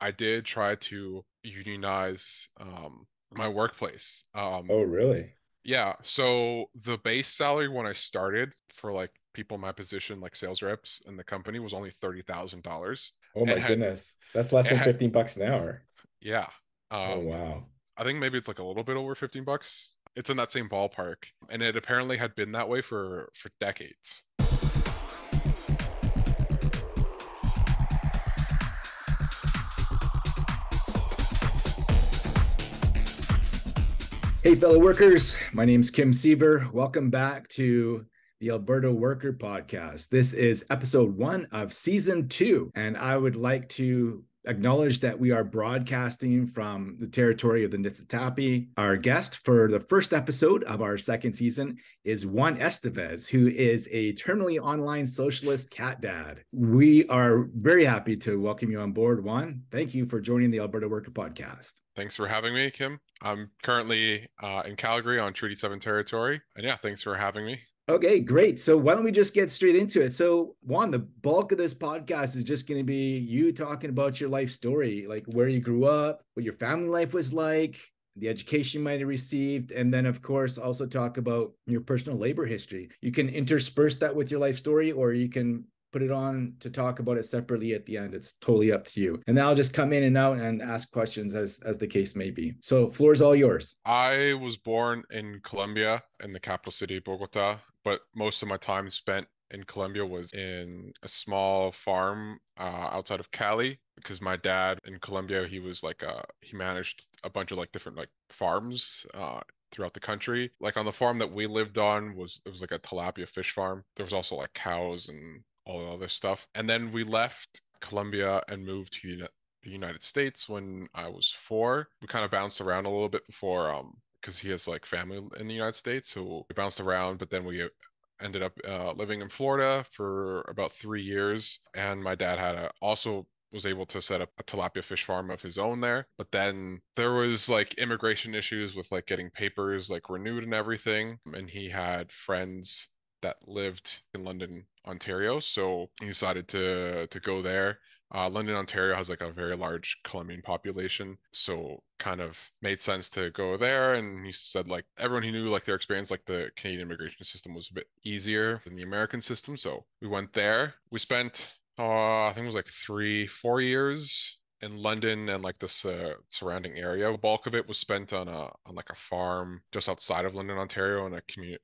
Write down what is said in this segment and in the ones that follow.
I did try to unionize um, my workplace. Um, oh, really? Yeah. So the base salary when I started for like people in my position, like sales reps in the company, was only thirty thousand dollars. Oh my had, goodness, that's less than had, fifteen bucks an hour. Yeah. Oh, um, oh wow. I think maybe it's like a little bit over fifteen bucks. It's in that same ballpark, and it apparently had been that way for for decades. Hey, fellow workers, my name is Kim Siever. Welcome back to the Alberta Worker Podcast. This is episode one of season two, and I would like to acknowledge that we are broadcasting from the territory of the Niitsitapi. Our guest for the first episode of our second season is Juan Estevez, who is a terminally online socialist cat dad. We are very happy to welcome you on board, Juan. Thank you for joining the Alberta Worker Podcast. Thanks for having me, Kim. I'm currently uh, in Calgary on Treaty 7 territory. And yeah, thanks for having me. Okay, great. So why don't we just get straight into it? So, Juan, the bulk of this podcast is just going to be you talking about your life story, like where you grew up, what your family life was like, the education you might have received, and then, of course, also talk about your personal labor history. You can intersperse that with your life story, or you can put it on to talk about it separately at the end. It's totally up to you. And then I'll just come in and out and ask questions as as the case may be. So floor's all yours. I was born in Colombia in the capital city Bogota, but most of my time spent in Colombia was in a small farm uh, outside of Cali because my dad in Colombia he was like uh he managed a bunch of like different like farms uh throughout the country. Like on the farm that we lived on was it was like a tilapia fish farm. There was also like cows and all the other stuff. And then we left Colombia and moved to the United States when I was four. We kind of bounced around a little bit before, um, because he has like family in the United States, so we bounced around. But then we ended up uh, living in Florida for about three years, and my dad had a, also was able to set up a tilapia fish farm of his own there. But then there was like immigration issues with like getting papers like renewed and everything. And he had friends that lived in London, Ontario. So he decided to to go there. Uh, London, Ontario has like a very large Colombian population, so kind of made sense to go there. And he said like everyone he knew like their experience like the Canadian immigration system was a bit easier than the American system. So we went there. We spent uh, I think it was like three, four years in London and like this uh, surrounding area. The bulk of it was spent on a on like a farm just outside of London, Ontario, in a community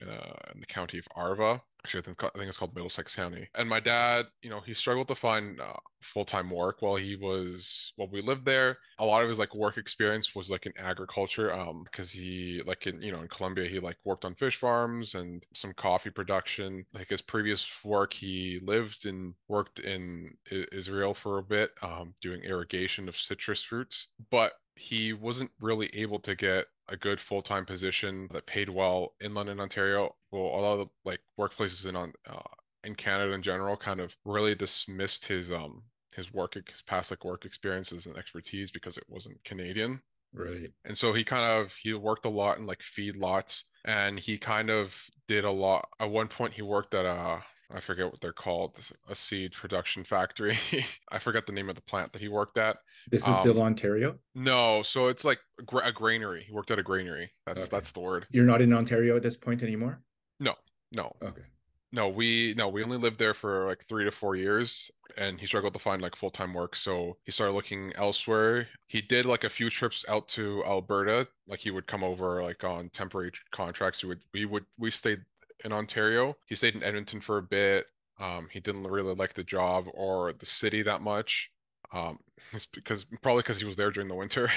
in the county of Arva. Actually, I think, I think it's called Middlesex County. And my dad, you know, he struggled to find uh, full time work while he was while we lived there. A lot of his like work experience was like in agriculture, um, because he like in you know in Colombia he like worked on fish farms and some coffee production. Like his previous work, he lived and worked in I- Israel for a bit, um, doing irrigation of citrus fruits. But he wasn't really able to get a good full-time position that paid well in London, Ontario. Well, a lot of the, like workplaces in on uh, in Canada in general kind of really dismissed his um his work his past like work experiences and expertise because it wasn't Canadian. Right. And so he kind of he worked a lot in like feed lots and he kind of did a lot at one point he worked at a I forget what they're called, a seed production factory. I forget the name of the plant that he worked at. This is um, still Ontario? No, so it's like a granary. He worked at a granary. That's okay. that's the word. You're not in Ontario at this point anymore? No. No. Okay. No, we no, we only lived there for like 3 to 4 years and he struggled to find like full-time work, so he started looking elsewhere. He did like a few trips out to Alberta, like he would come over like on temporary contracts. We would we would we stayed in Ontario. He stayed in Edmonton for a bit. Um, he didn't really like the job or the city that much. Um, it's because probably because he was there during the winter.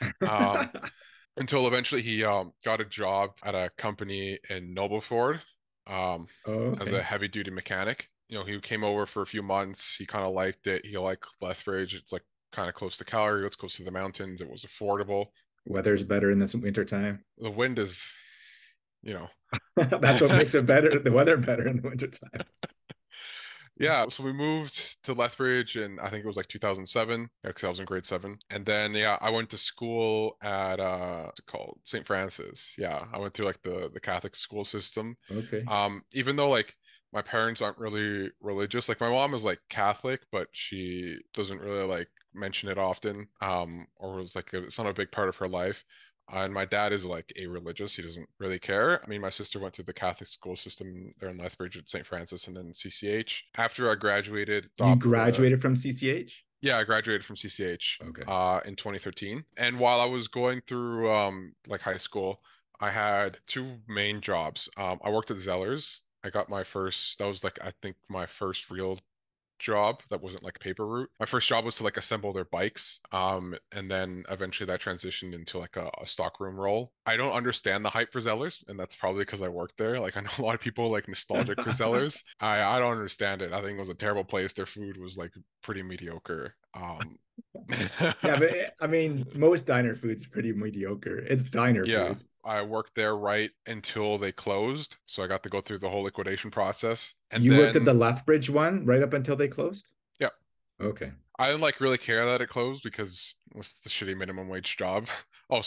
um, until eventually he um, got a job at a company in Nobleford um, oh, okay. as a heavy duty mechanic. You know, he came over for a few months. He kind of liked it. He liked Lethbridge. It's like kind of close to Calgary. It's close to the mountains. It was affordable. Weather's better in this winter time. The wind is you know. That's what makes it better the weather better in the wintertime. Yeah so we moved to lethbridge and i think it was like 2007 because i was in grade seven. And then yeah i went to school at uh what's it called? St francis. Yeah i went through like the the catholic school system. Okay. Um even though like my parents aren't really religious like my mom is like catholic but she doesn't really like mention it often, um, or was like a, it's not a big part of her life. Uh, and my dad is like a religious; he doesn't really care. I mean, my sister went through the Catholic school system there in Lethbridge at St. Francis and then CCH. After I graduated, you graduated the, from CCH. Yeah, I graduated from CCH okay. uh, in 2013. And while I was going through um, like high school, I had two main jobs. Um, I worked at Zellers. I got my first. That was like I think my first real job that wasn't like paper route. My first job was to like assemble their bikes. Um, and then eventually that transitioned into like a, a stockroom role. I don't understand the hype for Zellers, and that's probably because I worked there. Like I know a lot of people like nostalgic for Zellers. I I don't understand it. I think it was a terrible place. Their food was like pretty mediocre. Um yeah, but I mean, most diner food's pretty mediocre. It's diner yeah. food. I worked there right until they closed. So I got to go through the whole liquidation process. And you then... worked at the Lethbridge one right up until they closed? Yeah. Okay. I didn't like really care that it closed because it was the shitty minimum wage job. Oh,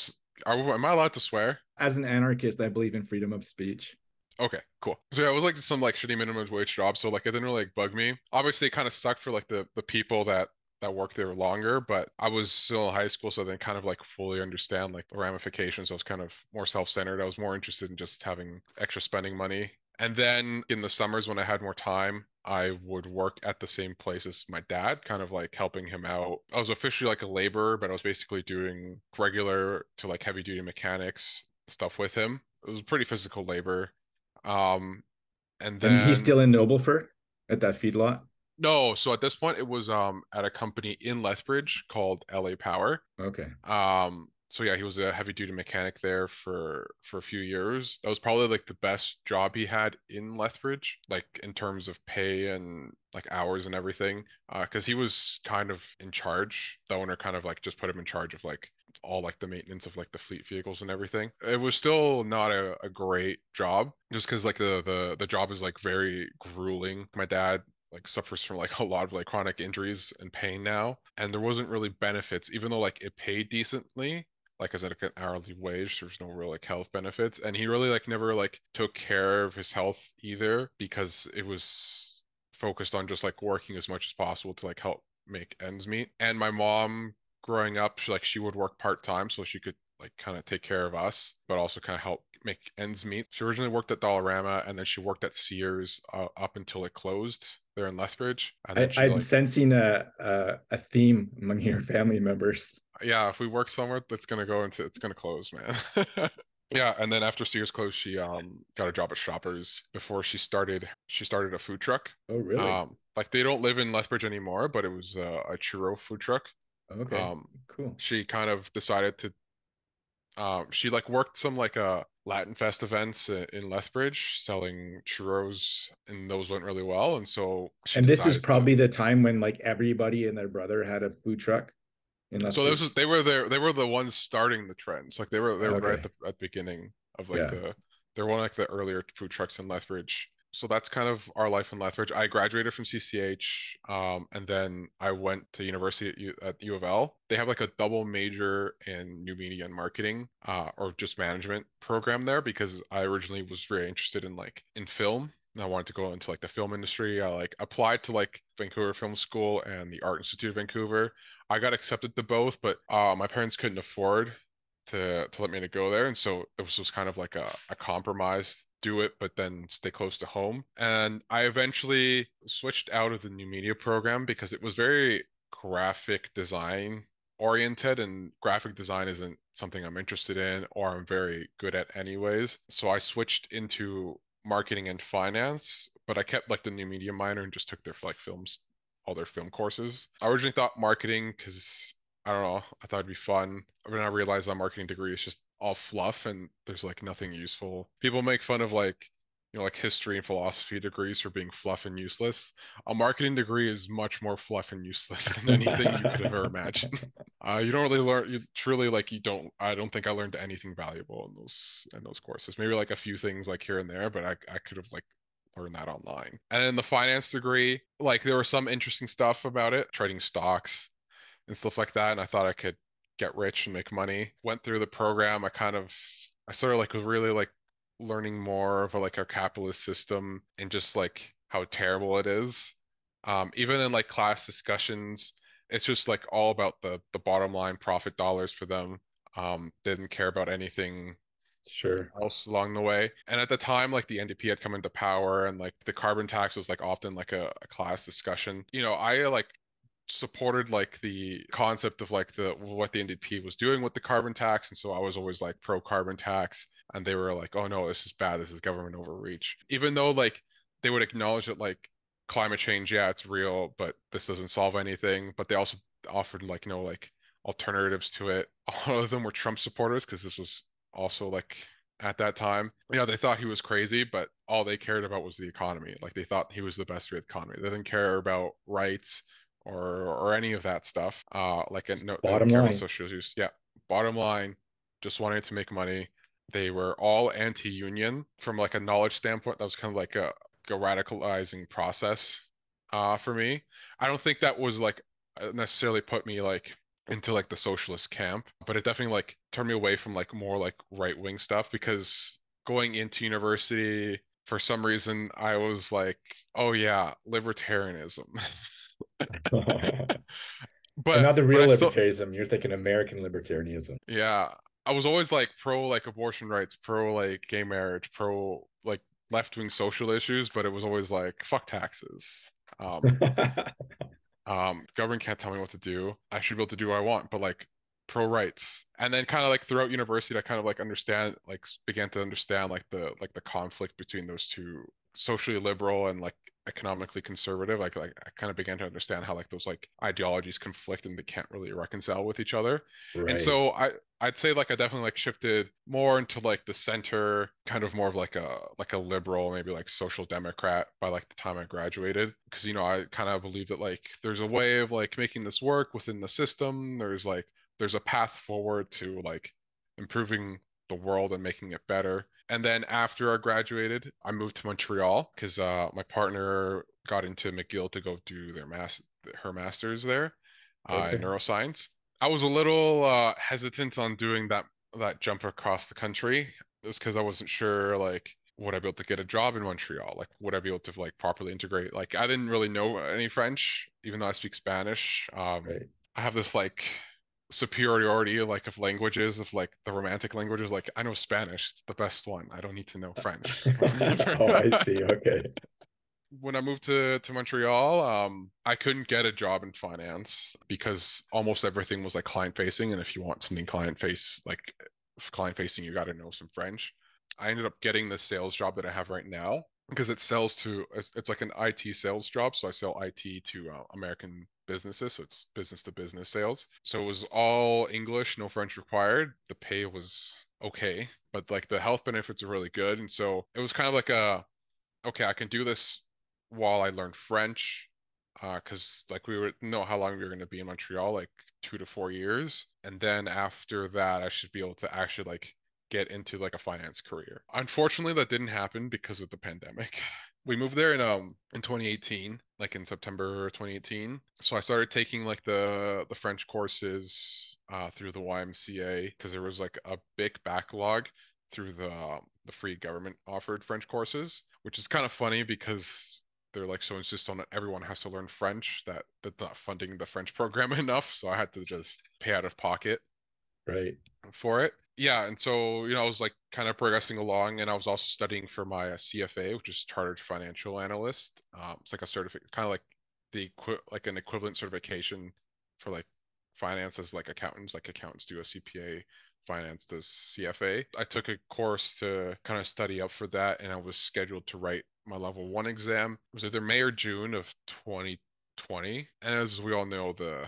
are, am I allowed to swear? As an anarchist, I believe in freedom of speech. Okay, cool. So yeah, it was like some like shitty minimum wage job. So like it didn't really like bug me. Obviously, it kind of sucked for like the the people that that worked there longer, but I was still in high school, so I didn't kind of like fully understand like the ramifications. I was kind of more self-centered. I was more interested in just having extra spending money. And then in the summers when I had more time, I would work at the same place as my dad, kind of like helping him out. I was officially like a laborer, but I was basically doing regular to like heavy duty mechanics stuff with him. It was pretty physical labor. Um, and then and he's still in Nobleford at that feedlot. No, so at this point it was um at a company in Lethbridge called LA Power. Okay. Um so yeah, he was a heavy duty mechanic there for for a few years. That was probably like the best job he had in Lethbridge, like in terms of pay and like hours and everything. Uh, cuz he was kind of in charge. The owner kind of like just put him in charge of like all like the maintenance of like the fleet vehicles and everything. It was still not a, a great job just because like the, the the job is like very grueling. My dad like suffers from like a lot of like chronic injuries and pain now and there wasn't really benefits even though like it paid decently like as an hourly wage there's no real like health benefits and he really like never like took care of his health either because it was focused on just like working as much as possible to like help make ends meet and my mom growing up she like she would work part-time so she could like kind of take care of us but also kind of help make ends meet. She originally worked at Dollarama and then she worked at Sears uh, up until it closed there in Lethbridge. I, am like, sensing a, a, a theme among your family members. Yeah, if we work somewhere, that's gonna go into it's gonna close, man. yeah, and then after Sears closed, she um got a job at Shoppers before she started. She started a food truck. Oh, really? Um, like they don't live in Lethbridge anymore, but it was uh, a churro food truck. Okay. Um, cool. She kind of decided to um, she like worked some like uh Latin Fest events in Lethbridge selling churros, and those went really well. And so, and this is probably to... the time when like everybody and their brother had a food truck. In so this was they were there. They were the ones starting the trends. Like they were they were okay. right at the, at the beginning of like yeah. the they're one of like the earlier food trucks in Lethbridge so that's kind of our life in Lethbridge. I graduated from CCH, um, and then I went to university at U, at U of L. They have like a double major in new media and marketing, uh, or just management program there because I originally was very interested in like in film. And I wanted to go into like the film industry. I like applied to like Vancouver Film School and the Art Institute of Vancouver. I got accepted to both, but uh, my parents couldn't afford to to let me to go there, and so it was just kind of like a, a compromise do it, but then stay close to home. And I eventually switched out of the new media program because it was very graphic design oriented and graphic design isn't something I'm interested in or I'm very good at anyways. So I switched into marketing and finance, but I kept like the new media minor and just took their like films all their film courses. I originally thought marketing because I don't know, I thought it'd be fun. When I realized that marketing degree is just all fluff and there's like nothing useful. People make fun of like you know like history and philosophy degrees for being fluff and useless. A marketing degree is much more fluff and useless than anything you could ever imagine. Uh, you don't really learn. You truly like you don't. I don't think I learned anything valuable in those in those courses. Maybe like a few things like here and there, but I I could have like learned that online. And in the finance degree, like there was some interesting stuff about it, trading stocks and stuff like that. And I thought I could get rich and make money. Went through the program. I kind of, I sort of like was really like learning more of like our capitalist system and just like how terrible it is. Um, even in like class discussions, it's just like all about the the bottom line profit dollars for them. Um, didn't care about anything sure else along the way. And at the time, like the NDP had come into power, and like the carbon tax was like often like a, a class discussion. You know, I like supported like the concept of like the what the NDP was doing with the carbon tax, and so I was always like pro carbon tax, and they were like, oh no, this is bad, this is government overreach, even though like they would acknowledge that like climate change, yeah, it's real, but this doesn't solve anything. But they also offered like know like alternatives to it. All of them were Trump supporters because this was also like at that time. Yeah, they thought he was crazy, but all they cared about was the economy. Like they thought he was the best for the economy. They didn't care about rights or or any of that stuff. Uh, like a, no, bottom line, social issues. Yeah, bottom line, just wanted to make money. They were all anti-union from like a knowledge standpoint. That was kind of like a, a radicalizing process uh, for me. I don't think that was like necessarily put me like into like the socialist camp, but it definitely like turned me away from like more like right wing stuff because going into university for some reason I was like, oh yeah, libertarianism. but not the real libertarianism. Still... You're thinking American libertarianism. Yeah, I was always like pro like abortion rights, pro like gay marriage, pro like left wing social issues, but it was always like fuck taxes. Um, um, government can't tell me what to do. I should be able to do what I want, but like pro rights. And then kind of like throughout university, I kind of like understand, like began to understand like the like the conflict between those two socially liberal and like economically conservative like like i kind of began to understand how like those like ideologies conflict and they can't really reconcile with each other. Right. and so i i'd say like i definitely like shifted more into like the center kind of more of like a like a liberal maybe like social democrat by like the time i graduated. Because you know i kind of believe that like there's a way of like making this work within the system. There's like there's a path forward to like improving the world and making it better and then after I graduated, I moved to Montreal because uh, my partner got into McGill to go do their mas- her master's there uh, okay. in neuroscience. I was a little uh, hesitant on doing that that jump across the country, just because I wasn't sure like would I be able to get a job in Montreal? Like, would I be able to like properly integrate? Like, I didn't really know any French, even though I speak Spanish. Um, right. I have this like superiority like of languages of like the romantic languages like i know spanish it's the best one i don't need to know french. Oh i see okay. When i moved to to montreal um i couldn't get a job in finance because almost everything was like client facing and if you want something client face like client facing you got to know some french. I ended up getting the sales job that i have right now because it sells to it's, like an it sales job so i sell it to uh, american businesses. So it's business to business sales. So it was all English, no French required. The pay was okay, but like the health benefits are really good. And so it was kind of like a, okay, I can do this while I learn French. Because uh, like we would know how long we were going to be in Montreal, like two to four years, and then after that, I should be able to actually like get into like a finance career. Unfortunately, that didn't happen because of the pandemic. we moved there in um in 2018 like in september 2018 so i started taking like the the french courses uh, through the ymca because there was like a big backlog through the the free government offered french courses which is kind of funny because they're like so insist on that everyone has to learn french that they're not funding the french program enough so i had to just pay out of pocket right for it yeah and so you know i was like kind of progressing along and i was also studying for my uh, cfa which is chartered financial analyst um, it's like a certificate kind of like the like an equivalent certification for like finance as like accountants like accountants do a cpa finance does cfa i took a course to kind of study up for that and i was scheduled to write my level one exam. It was either may or june of 2020 and as we all know the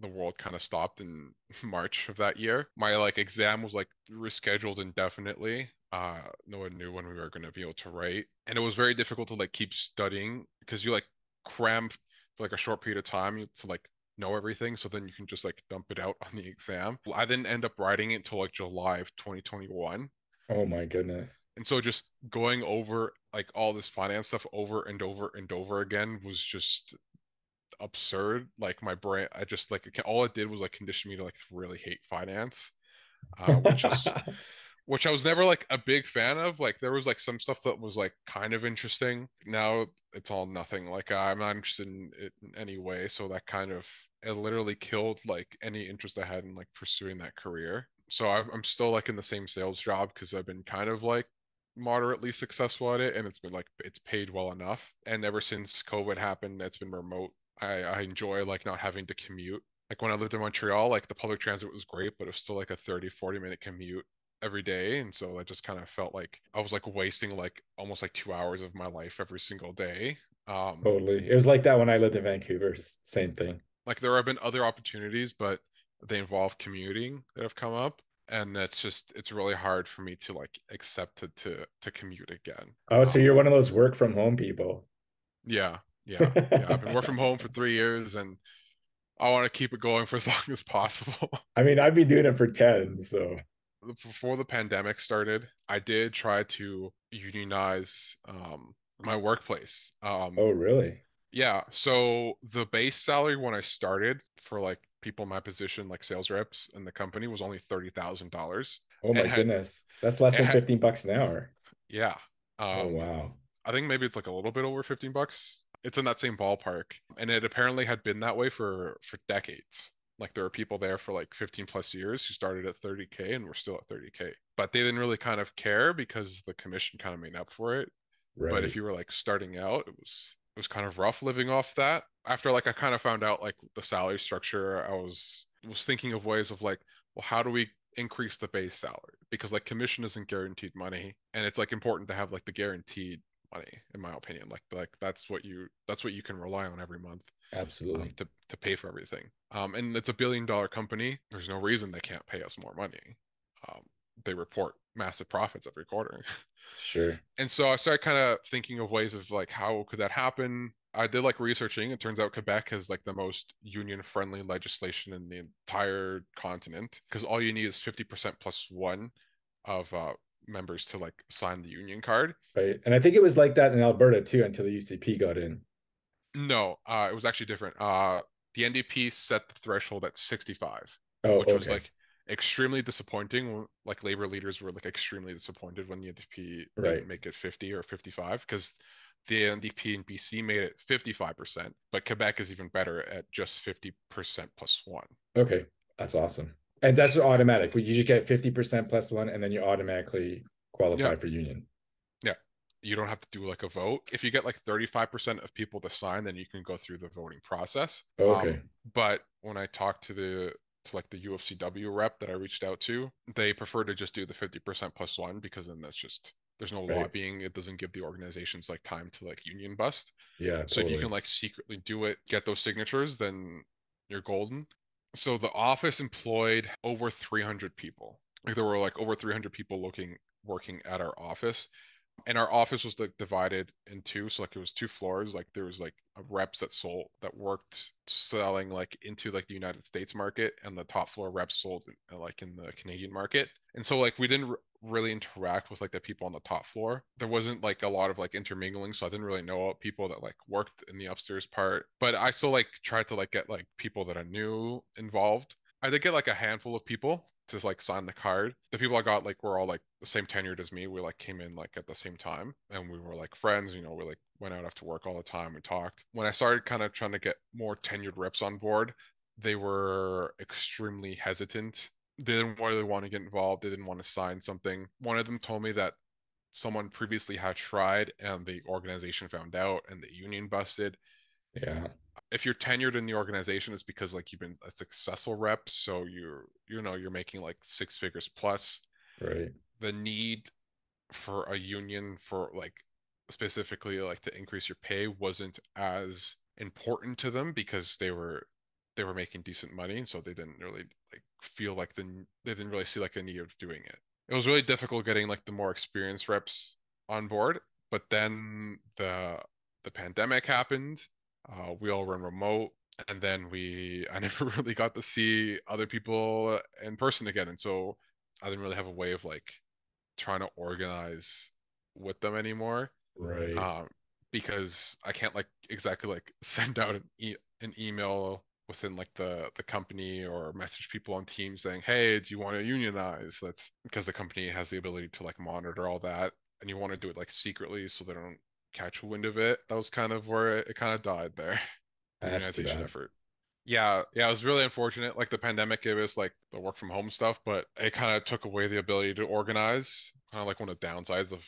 the world kind of stopped in March of that year. My like exam was like rescheduled indefinitely. Uh, no one knew when we were going to be able to write, and it was very difficult to like keep studying because you like cram for like a short period of time to like know everything, so then you can just like dump it out on the exam. I didn't end up writing it until like July of 2021. Oh my goodness. And so just going over like all this finance stuff over and over and over again was just absurd. Like my brain, I just like all it did was like condition me to like really hate finance, uh, which is which I was never like a big fan of. Like there was like some stuff that was like kind of interesting. Now it's all nothing. Like I'm not interested in it in any way. So that kind of it literally killed like any interest I had in like pursuing that career. So I'm still like in the same sales job because I've been kind of like moderately successful at it and it's been like it's paid well enough. And ever since COVID happened, it's been remote. I, I enjoy like not having to commute. Like when I lived in Montreal, like the public transit was great, but it was still like a 30, 40 minute commute every day and so i just kind of felt like i was like wasting like almost like two hours of my life every single day um totally. It was like that when i lived in vancouver same thing. Like there have been other opportunities but they involve commuting that have come up and that's just it's really hard for me to like accept to to, to commute again oh so um, you're one of those work from home people. Yeah yeah yeah i've been working from home for three years and i want to keep it going for as long as possible i mean i've been doing it for 10 so before the pandemic started, I did try to unionize um, my workplace. Um, oh, really? Yeah. So the base salary when I started for like people in my position, like sales reps in the company, was only thirty thousand dollars. Oh my had, goodness, that's less than had, fifteen bucks an hour. Yeah. Oh, um, oh wow. I think maybe it's like a little bit over fifteen bucks. It's in that same ballpark, and it apparently had been that way for for decades. Like there are people there for like 15 plus years who started at 30k and we're still at 30k. But they didn't really kind of care because the commission kind of made up for it. Right. But if you were like starting out, it was it was kind of rough living off that. After like I kind of found out like the salary structure, I was was thinking of ways of like, well, how do we increase the base salary? Because like commission isn't guaranteed money, and it's like important to have like the guaranteed money, in my opinion. Like like that's what you that's what you can rely on every month. Absolutely. Um, to to pay for everything. Um, and it's a billion dollar company. There's no reason they can't pay us more money. Um, they report massive profits every quarter. Sure. and so I started kind of thinking of ways of like how could that happen. I did like researching. It turns out Quebec has like the most union friendly legislation in the entire continent because all you need is 50% plus one of uh, members to like sign the union card. Right. And I think it was like that in Alberta too until the UCP got in. No, uh, it was actually different. Uh, the NDP set the threshold at 65, oh, which okay. was like extremely disappointing. Like labor leaders were like extremely disappointed when the NDP right. didn't make it 50 or 55 because the NDP in BC made it 55%, but Quebec is even better at just 50% plus one. Okay, that's awesome. And that's automatic. You just get 50% plus one, and then you automatically qualify yeah. for union Yeah. you don't have to do like a vote. If you get like 35% of people to sign, then you can go through the voting process. Okay. Um, but when I talked to the to like the UFCW rep that I reached out to, they prefer to just do the 50% plus one because then that's just there's no right. lobbying. It doesn't give the organizations like time to like union bust. Yeah. So totally. if you can like secretly do it, get those signatures, then you're golden. So the office employed over 300 people. Like there were like over 300 people looking working at our office and our office was like divided in two so like it was two floors like there was like reps that sold that worked selling like into like the united states market and the top floor reps sold in, like in the canadian market. And so like we didn't really interact with like the people on the top floor. There wasn't like a lot of like intermingling so i didn't really know people that like worked in the upstairs part but i still like tried to like get like people that i knew involved. I did get like a handful of people to like sign the card. The people I got like were all like the same tenured as me. We like came in like at the same time and we were like friends, you know, we like went out after work all the time. We talked. When I started kind of trying to get more tenured reps on board, they were extremely hesitant. They didn't really want to get involved. They didn't want to sign something. One of them told me that someone previously had tried and the organization found out and the union busted. Yeah if you're tenured in the organization, it's because like you've been a successful rep, so you're you know you're making like six figures plus. Right. The need for a union for like specifically like to increase your pay wasn't as important to them because they were they were making decent money and so they didn't really like feel like the they didn't really see like a need of doing it it was really difficult getting like the more experienced reps on board but then the the pandemic happened uh, we all run remote, and then we I never really got to see other people in person again, and so I didn't really have a way of like trying to organize with them anymore. Right. Um, because I can't like exactly like send out an, e- an email within like the the company or message people on teams saying hey do you want to unionize that's because the company has the ability to like monitor all that and you want to do it like secretly so they don't catch wind of it. That was kind of where it, it kind of died there the effort. Yeah yeah it was really unfortunate like the pandemic gave us like the work from home stuff but it kind of took away the ability to organize kind of like one of the downsides of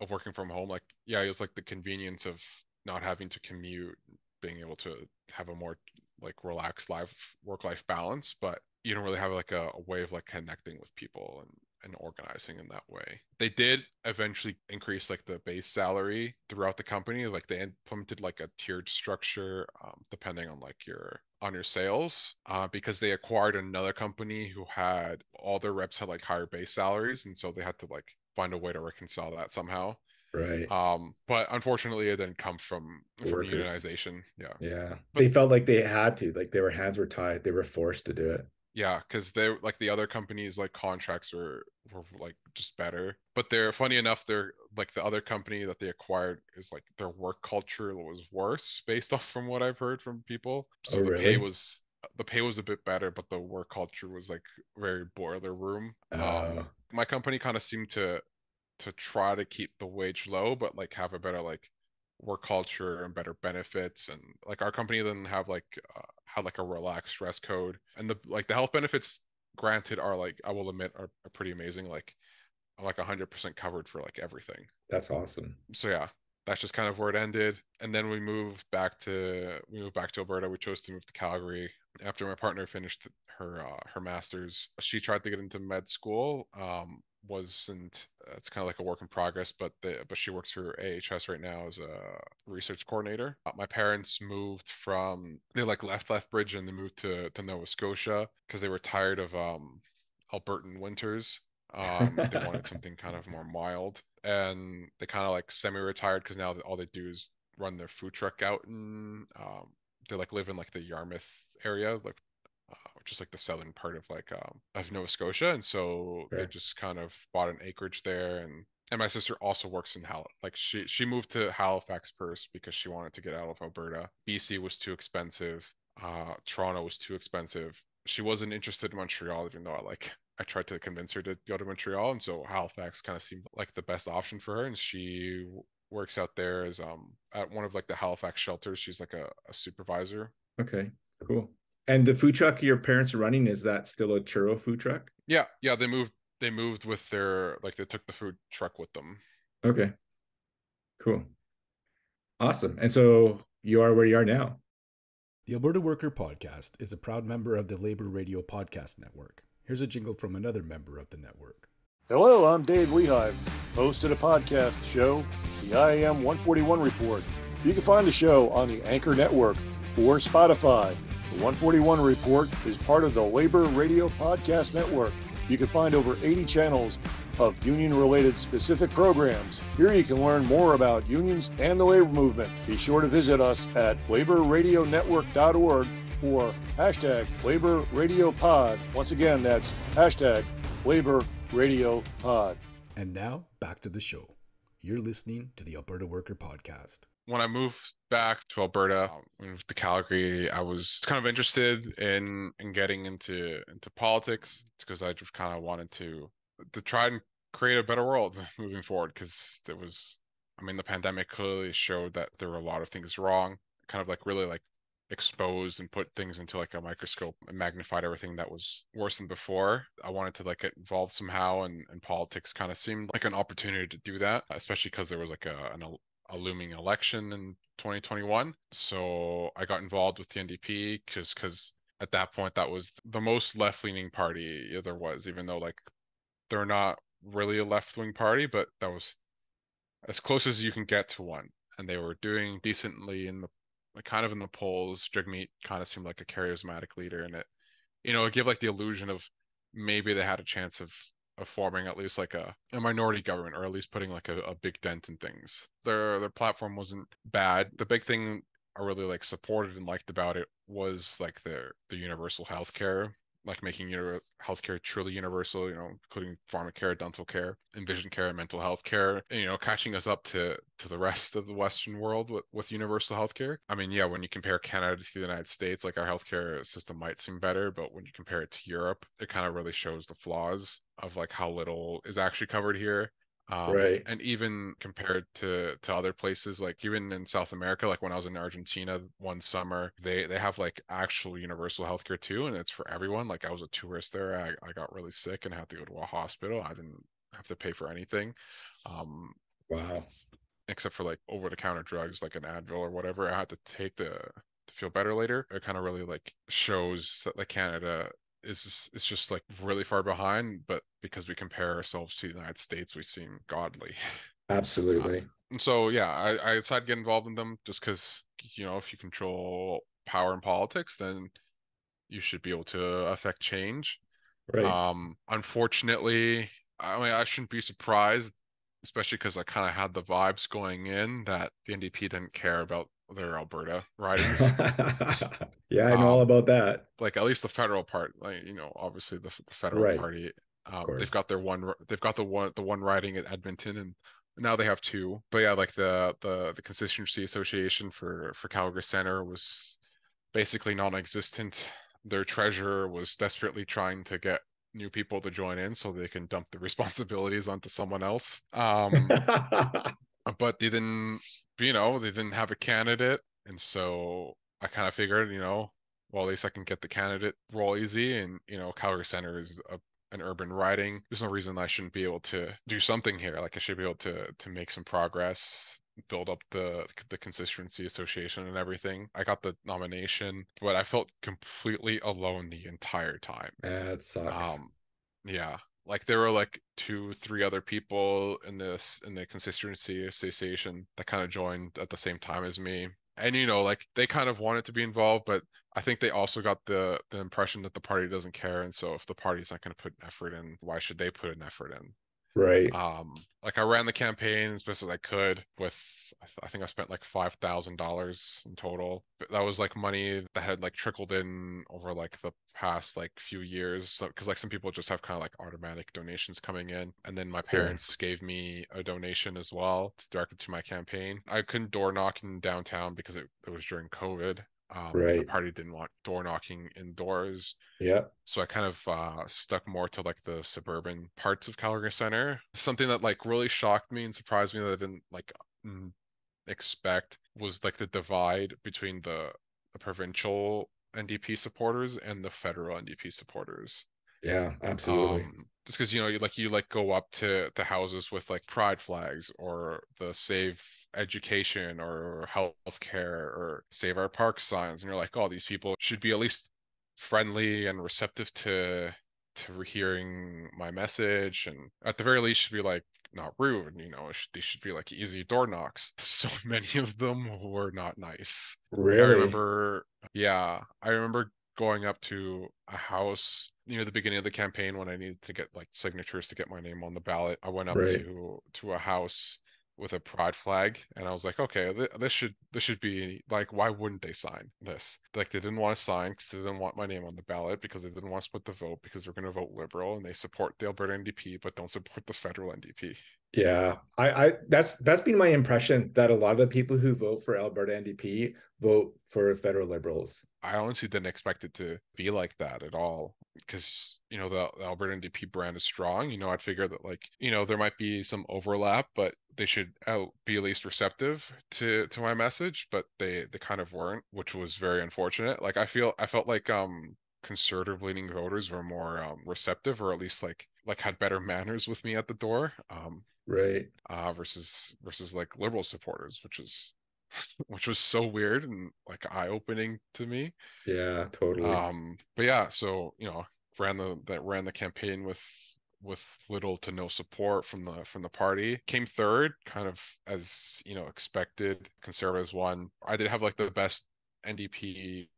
of working from home like yeah it was like the convenience of not having to commute being able to have a more like relaxed life work life balance but you don't really have like a, a, way of like connecting with people and and organizing in that way they did eventually increase like the base salary throughout the company like they implemented like a tiered structure um, depending on like your on your sales uh, because they acquired another company who had all their reps had like higher base salaries and so they had to like find a way to reconcile that somehow Right. Um, but unfortunately, it didn't come from from Workers. unionization. Yeah. Yeah. But, they felt like they had to, like their hands were tied. They were forced to do it. Yeah, because they're like the other companies like contracts were were like just better. But they're funny enough, they're like the other company that they acquired is like their work culture was worse based off from what I've heard from people. So oh, the really? pay was the pay was a bit better, but the work culture was like very boiler room. Uh... Um, my company kind of seemed to to try to keep the wage low, but like have a better like work culture and better benefits. And like our company didn't have like uh, had like a relaxed dress code, and the like the health benefits granted are like I will admit are, are pretty amazing. Like I'm like 100% covered for like everything. That's awesome. So yeah, that's just kind of where it ended. And then we moved back to we moved back to Alberta. We chose to move to Calgary after my partner finished her uh, her master's. She tried to get into med school, um, wasn't uh, it's kind of like a work in progress but the, but she works for AHS right now as a research coordinator uh, my parents moved from they like left Lethbridge and they moved to to Nova Scotia because they were tired of um Albertan winters um they wanted something kind of more mild and they kind of like semi-retired because now all they do is run their food truck out and um they like live in like the Yarmouth area like uh, which is like the southern part of like um, of Nova Scotia, and so they just kind of bought an acreage there, and and my sister also works in Hal like she she moved to Halifax first because she wanted to get out of Alberta. BC was too expensive. Uh, Toronto was too expensive. She wasn't interested in Montreal, even though I like I tried to convince her to go to Montreal, and so Halifax kind of seemed like the best option for her, and she works out there as um at one of like the Halifax shelters. She's like a, a supervisor. Okay, cool. And the food truck your parents are running is that still a churro food truck? Yeah, yeah. They moved. They moved with their like they took the food truck with them. Okay, cool, awesome. And so you are where you are now. The Alberta Worker Podcast is a proud member of the Labor Radio Podcast Network. Here's a jingle from another member of the network. Hello, I'm Dave Wehive, host of the podcast show, the IAM 141 Report. You can find the show on the Anchor Network or Spotify. The 141 Report is part of the Labor Radio Podcast Network. You can find over 80 channels of union related specific programs. Here you can learn more about unions and the labor movement. Be sure to visit us at laborradionetwork.org or hashtag Labor Radio Pod. Once again, that's hashtag Labor Radio Pod. And now back to the show. You're listening to the Alberta Worker Podcast when I moved back to Alberta, um, moved to Calgary, I was kind of interested in in getting into into politics because I just kind of wanted to to try and create a better world moving forward because there was I mean the pandemic clearly showed that there were a lot of things wrong, kind of like really like exposed and put things into like a microscope and magnified everything that was worse than before. I wanted to like get involved somehow and, and politics kind of seemed like an opportunity to do that, especially because there was like a, an, a looming election in 2021. So I got involved with the NDP because because at that point that was the most left leaning party there was, even though like they're not really a left wing party, but that was as close as you can get to one. And they were doing decently in the like kind of in the polls. Jagmeet kind of seemed like a charismatic leader, and it you know it gave like the illusion of maybe they had a chance of of forming at least like a, a minority government or at least putting like a, a big dent in things. Their their platform wasn't bad. The big thing I really like supported and liked about it was like their the universal health care like making your healthcare truly universal, you know, including pharmacare, dental care, and vision care, and mental health care, and, you know, catching us up to to the rest of the Western world with, with universal healthcare. I mean, yeah, when you compare Canada to the United States, like our healthcare system might seem better, but when you compare it to Europe, it kind of really shows the flaws of like how little is actually covered here um, Right. And even compared to to other places, like even in South America, like when I was in Argentina one summer, they they have like actual universal healthcare too, and it's for everyone. Like I was a tourist there, I, I got really sick and had to go to a hospital. I didn't have to pay for anything, um, Wow. except for like over the counter drugs like an Advil or whatever. I had to take the to feel better later. It kind of really like shows that like Canada is is just like really far behind, but because we compare ourselves to the United States, we seem godly. Absolutely. And so yeah, I, I decided to get involved in them just because you know if you control power in politics, then you should be able to affect change. Right. Um, unfortunately, I mean I shouldn't be surprised, especially because I kind of had the vibes going in that the NDP didn't care about their Alberta ridings. yeah, I know all Um, about that. like at least the federal part, like you know, obviously the, the federal Right. party, um, they've got their one, they've got the one, the one riding at Edmonton, and now they have two. But yeah, like the the the constituency association for for Calgary Center was basically non-existent. Their treasurer was desperately trying to get new people to join in so they can dump the responsibilities onto someone else. Um, but they didn't you know they didn't have a candidate and so i kind of figured you know well at least i can get the candidate role easy and you know calgary center is a, an urban riding. There's no reason i shouldn't be able to do something here. Like i should be able to to make some progress build up the the constituency association and everything. I got the nomination but i felt completely alone the entire time. That sucks. um, yeah, like there were like two, three other people in this in the constituency association that kind of joined at the same time as me. And you know, like they kind of wanted to be involved, but I think they also got the the impression that the party doesn't care. And so if the party's not going to put an effort in, why should they put an effort in? Right. Um, like I ran the campaign as best as I could with, I, th- I think I spent like five thousand dollars in total. But that was like money that had like trickled in over like the past like few years. So, because like some people just have kind of like automatic donations coming in, and then my parents gave me a donation as well, it's directed to my campaign. I couldn't door knock in downtown because it, it was during COVID. Um, and the party didn't want door knocking indoors. yeah. So I kind of uh, stuck more to like the suburban parts of Calgary Center. Something that like really shocked me and surprised me that I didn't like mm, expect was like the divide between the, the provincial NDP supporters and the federal NDP supporters. Yeah. Absolutely. Um, just because you know, you like you like go up to to houses with like pride flags or the Save Education or healthcare or Save Our Parks signs, and you're like, oh, these people should be at least friendly and receptive to to hearing my message, and at the very least, should be like not rude. You know, should, they should be like easy door knocks. So many of them were not nice. really. I remember, yeah, I remember going up to a house near the beginning of the campaign when I needed to get like signatures to get my name on the ballot. I went up Right. to to a house with a pride flag and I was like, okay, th- this should this should be like why wouldn't they sign this? Like they didn't want to sign because they didn't want my name on the ballot because they didn't want to split the vote because they're going to vote liberal and they support the Alberta NDP but don't support the federal NDP. Yeah, I, I that's that's been my impression that a lot of the people who vote for Alberta NDP vote for federal liberals. I honestly didn't expect it to be like that at all because you know the, the Alberta NDP brand is strong. You know, I'd figure that like you know there might be some overlap, but they should out be at least receptive to to my message. But they they kind of weren't, which was very unfortunate. Like I feel I felt like um conservative leaning voters were more um, receptive or at least like like had better manners with me at the door um Right. uh versus versus like liberal supporters which is which was so weird and like eye-opening to me Yeah, totally. um, but yeah, so you know, ran the that ran the campaign with with little to no support from the from the party. Came third, kind of as you know expected. Conservatives won. I did have like the best NDP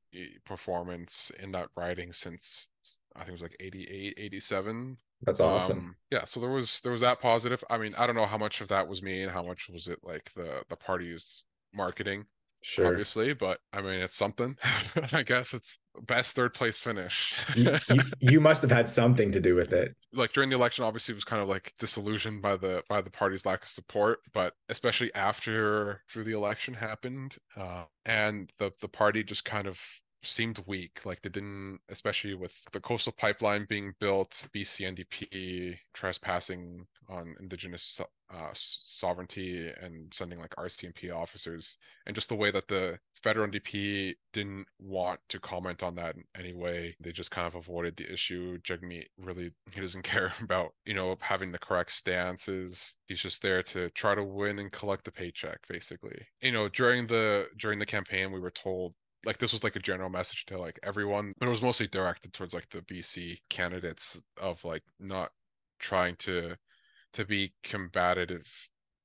performance in that riding since I think it was like 88, 87. That's awesome. Um, yeah, so there was there was that positive. I mean, I don't know how much of that was me and how much was it like the the party's marketing. Sure. obviously, but I mean it's something. I guess it's best third place finish. you, you, you must have had something to do with it. like during the election obviously it was kind of like disillusioned by the by the party's lack of support but especially after after the election happened uh and the the party just kind of seemed weak like they didn't especially with the coastal pipeline being built bc ndp trespassing on indigenous uh, sovereignty and sending like rcmp officers and just the way that the federal ndp didn't want to comment on that in any way. They just kind of avoided the issue. Jagmeet really he doesn't care about you know having the correct stances. He's just there to try to win and collect the paycheck basically. You know during the during the campaign we were told like this was like a general message to like everyone but it was mostly directed towards like the bc candidates of like not trying to to be combative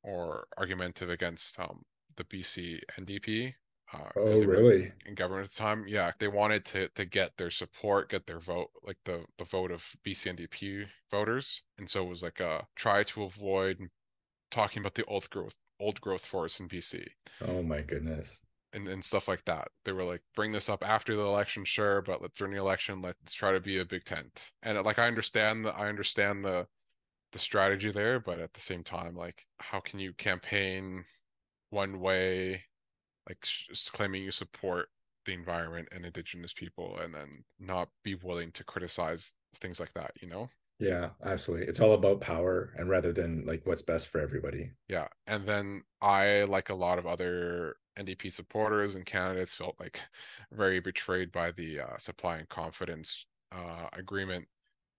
or argumentative against um the bc ndp uh, Oh, really? in government at the time yeah they wanted to to get their support get their vote like the the vote of bc ndp voters and so it was like uh try to avoid talking about the old growth old growth forest in bc Oh my goodness. And, and stuff like that. They were like, bring this up after the election, sure, but let, during the election, let's try to be a big tent. And like, I understand the, I understand the, the strategy there, but at the same time, like, how can you campaign one way, like just claiming you support the environment and indigenous people, and then not be willing to criticize things like that, you know? Yeah, absolutely. It's all about power and rather than like what's best for everybody. Yeah, and then I, like a lot of other NDP supporters and candidates, felt like very betrayed by the uh, supply and confidence uh, agreement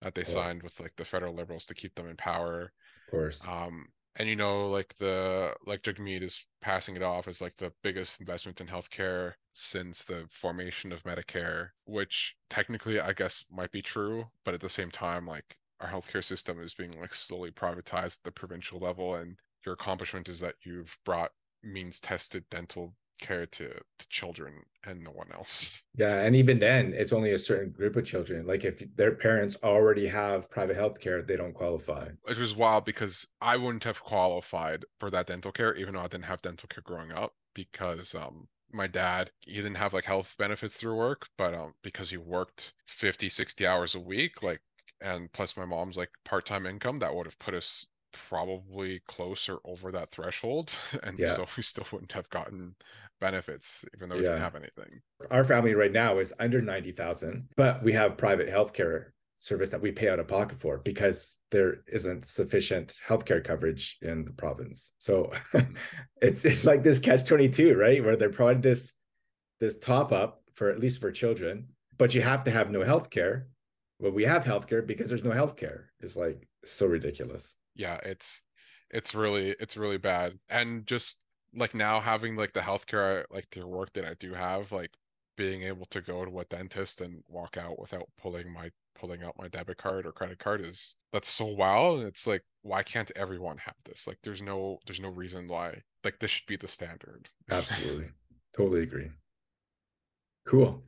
that they Oh. signed with like the federal liberals to keep them in power. Of course. Um, and you know, like the like Jagmeet is passing it off as like the biggest investment in healthcare since the formation of Medicare, which technically I guess might be true, but at the same time, like our healthcare system is being like slowly privatized at the provincial level, and your accomplishment is that you've brought means tested dental care to, to children and no one else. Yeah, and even then, it's only a certain group of children. Like if their parents already have private health care, they don't qualify. Which was wild because I wouldn't have qualified for that dental care, even though I didn't have dental care growing up, because um my dad he didn't have like health benefits through work, but um because he worked 50, 60 hours a week, like and plus my mom's like part-time income, that would have put us probably closer over that threshold. And Yeah. so we still wouldn't have gotten benefits, even though we didn't have anything. Our family right now is under 90,000, but we have private healthcare service that we pay out of pocket for because there isn't sufficient healthcare coverage in the province. So mm-hmm. it's it's like this catch 22, right? Where they provide this this top up for at least for children, but you have to have no healthcare. Well, we have healthcare because there's no healthcare. It's like so ridiculous. Yeah it's it's really it's really bad and just like now having like the healthcare like the work that i do have like being able to go to a dentist and walk out without pulling my pulling out my debit card or credit card is that's so wild and it's like why can't everyone have this like there's no there's no reason why like this should be the standard Absolutely. totally agree. Cool.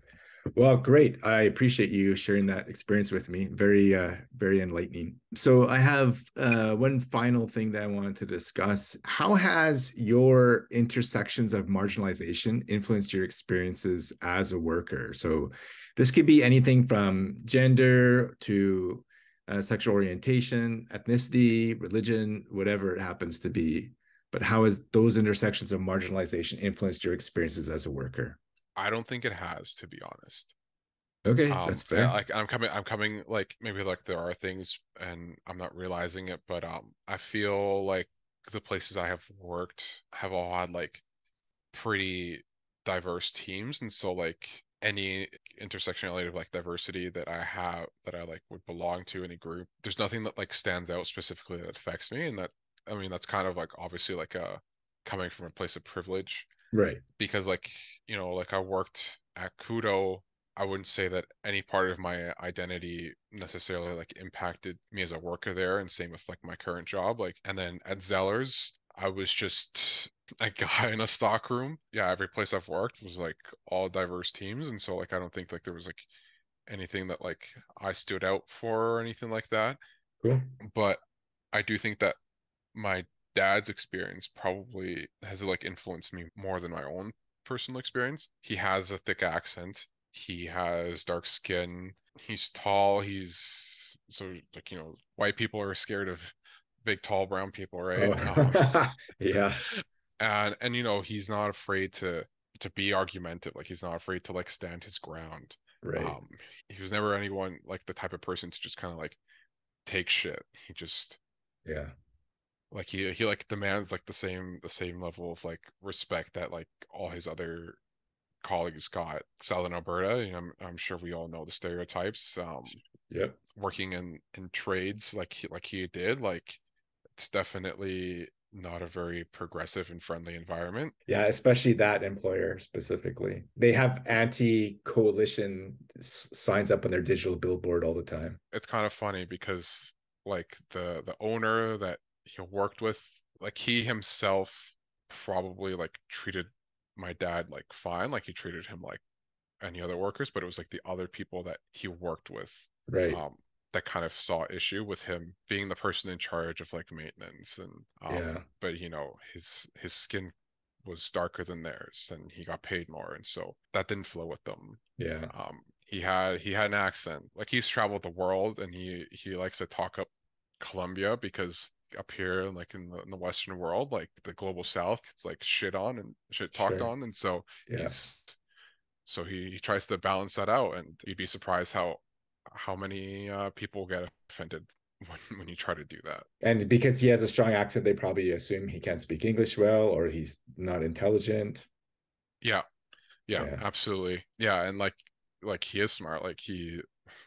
Well, great. I appreciate you sharing that experience with me. Very, uh, very enlightening. So I have uh, one final thing that I wanted to discuss. How has your intersections of marginalization influenced your experiences as a worker? So this could be anything from gender to uh, sexual orientation, ethnicity, religion, whatever it happens to be. But how has those intersections of marginalization influenced your experiences as a worker? I don't think it has to be honest Okay, um that's yeah, fair. like i'm coming i'm coming like maybe like there are things and i'm not realizing it but um i feel like the places i have worked have all had like pretty diverse teams and so like any intersectionality of like diversity that i have that i like would belong to any group there's nothing that like stands out specifically that affects me and that i mean that's kind of like obviously like a coming from a place of privilege right. because like you know like i worked at kudo i wouldn't say that any part of my identity necessarily like impacted me as a worker there and same with like my current job like and then at zellers i was just a guy in a stock room yeah every place i've worked was like all diverse teams and so like i don't think like there was like anything that like i stood out for or anything like that Cool. but I do think that my dad's experience probably has like influenced me more than my own personal experience. He has a thick accent. He has dark skin. He's tall. He's so like you know, white people are scared of big, tall, brown people, right? Oh. Um, yeah. and and you know, he's not afraid to to be argumentative. Like he's not afraid to like stand his ground. Right. Um, he was never anyone like the type of person to just kind of like take shit. He just yeah. Like he he like demands like the same the same level of like respect that like all his other colleagues got. Southern Alberta, you know, I'm, I'm sure we all know the stereotypes. Um, yeah working in in trades like he like he did, like it's definitely not a very progressive and friendly environment. Yeah, especially that employer specifically. They have anti-coalition s- signs up on their digital billboard all the time. It's kind of funny because like the the owner that he worked with, like he himself probably like treated my dad like fine, like he treated him like any other workers, but it was like the other people that he worked with Right. um that kind of saw issue with him being the person in charge of like maintenance and um Yeah. but you know his his skin was darker than theirs and he got paid more and so that didn't flow with them yeah. um he had he had an accent like he's traveled the world and he he likes to talk up Colombia because up here like in the, in the western world like the global south it's like shit on and shit talked Sure. on and so Yeah. he's so he, he tries to balance that out and you'd be surprised how how many uh, people get offended when, when you try to do that And because he has a strong accent, they probably assume he can't speak English well or he's not intelligent. yeah yeah, Yeah. absolutely yeah and like like he is smart like he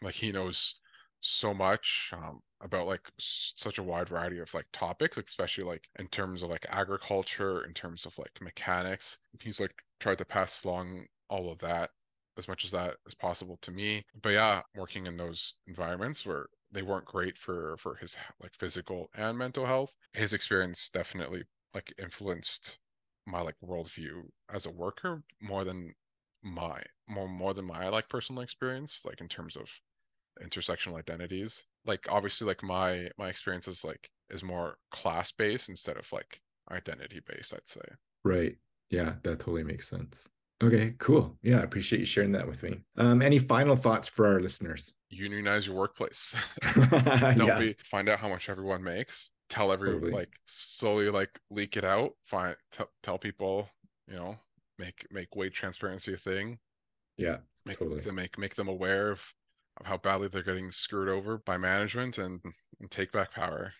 like he knows so much um, about like such a wide variety of like topics especially like in terms of like agriculture in terms of like mechanics. He's like tried to pass along all of that as much as that as possible to me. But yeah working in those environments where they weren't great for for his like physical and mental health his experience definitely like influenced my like worldview as a worker more than my more more than my like personal experience like in terms of intersectional identities like obviously like my my experience is like is more class based instead of like identity based i'd say Right. Yeah, that totally makes sense. Okay, cool. Yeah, I appreciate you sharing that with me. Um, any final thoughts for our listeners? unionize your workplace don't yes. be find out how much everyone makes tell everyone Totally. like slowly like leak it out find t- tell people you know make make wage transparency a thing Yeah, make Totally. them make make them aware of of how badly they're getting screwed over by management and, and take back power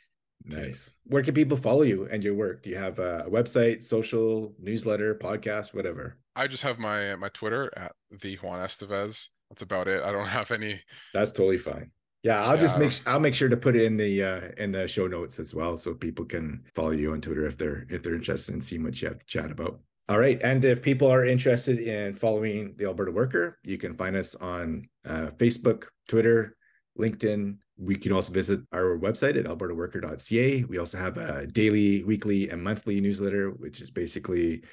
nice. Where can people follow you and your work? Do you have a website, social, newsletter, podcast, whatever? I just have my my Twitter at the Juan Estevez. That's about it. I don't have any. That's totally fine. Yeah, I'll Yeah, just make I'll make sure to put it in the uh in the show notes as well so people can follow you on Twitter if they're if they're interested in seeing what you have to chat about. All right, and if people are interested in following the Alberta Worker, you can find us on uh, Facebook, Twitter, LinkedIn. We can also visit our website at albertaworker.ca. We also have a daily, weekly, and monthly newsletter, which is basically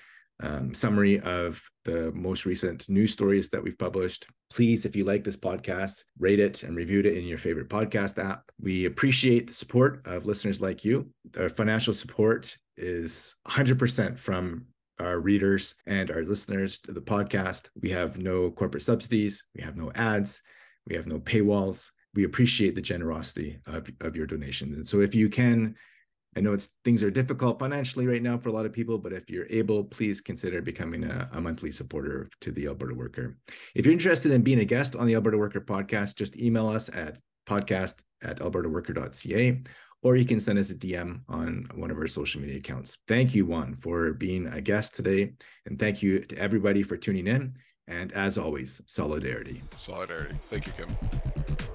um, summary of the most recent news stories that we've published. Please, if you like this podcast, rate it and review it in your favorite podcast app. We appreciate the support of listeners like you. Our financial support is 100% from our readers and our listeners to the podcast. We have no corporate subsidies, we have no ads, we have no paywalls. We appreciate the generosity of, of your donation. And so if you can I know it's things are difficult financially right now for a lot of people, but if you're able, please consider becoming a, a monthly supporter to the Alberta Worker. If you're interested in being a guest on the Alberta Worker podcast, just email us at podcast at albertaworker.ca, or you can send us a DM on one of our social media accounts. Thank you, Juan, for being a guest today. And thank you to everybody for tuning in. And as always, solidarity. Solidarity. Thank you, Kim.